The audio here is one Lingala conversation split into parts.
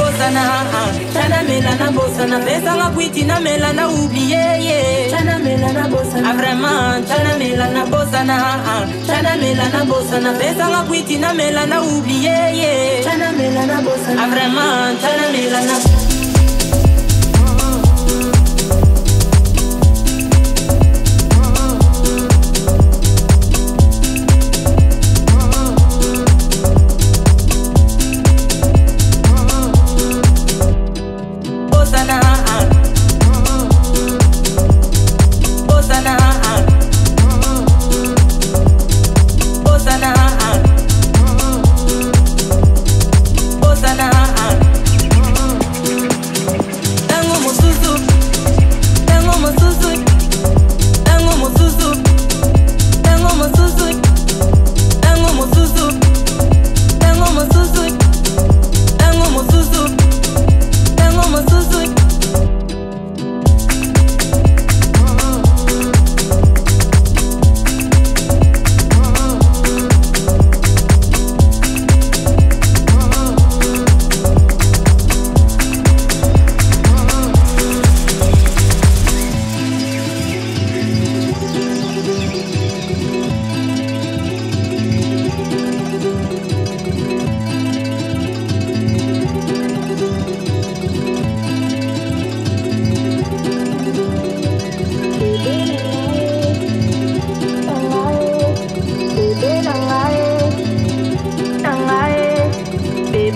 bosana tanamela na bosana pesanga kwiti namela na ublie ah, vraiment tanamela na bosana tanamela na bosana pesanga kwiti namela na ublie ah, vraiment tanamela na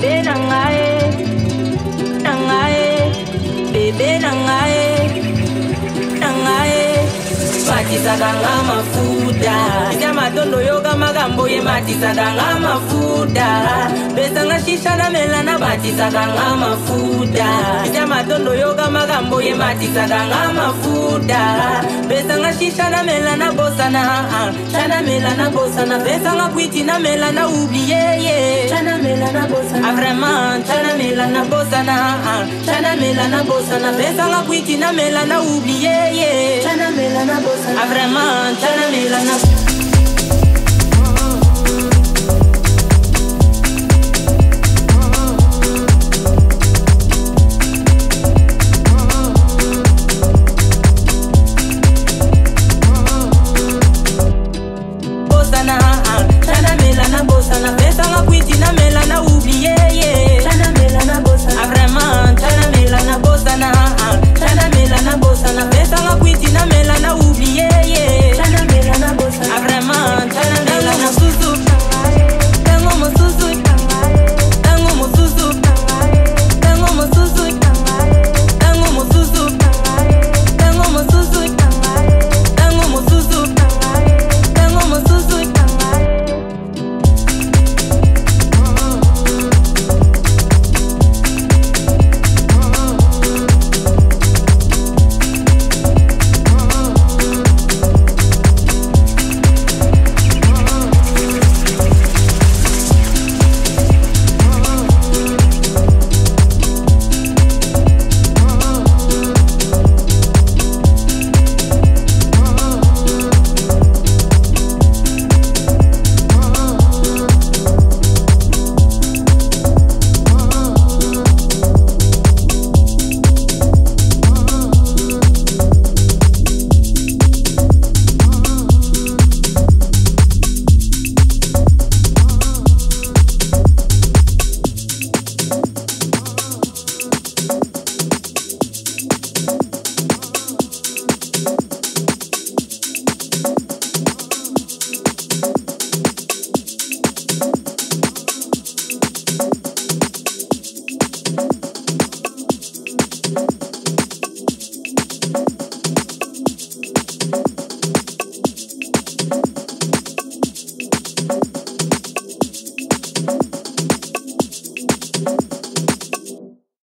bebe na nga e, na nga e, bebe na nga e, na nga mafuta ndya matondo yoga magambo yematisakanga mafuta besanga shisha na mela nabatisakanga mafuta ndya matondo yoga magambo yematisakanga mafuta besanga shisha na mela nabosana shana mela nabosana besanga kwiti na mela na ubliyeye vraiment shana mela nabosana shana mela nabosana besanga kwiti na mela na ubliyeye vraiment shana mela na house.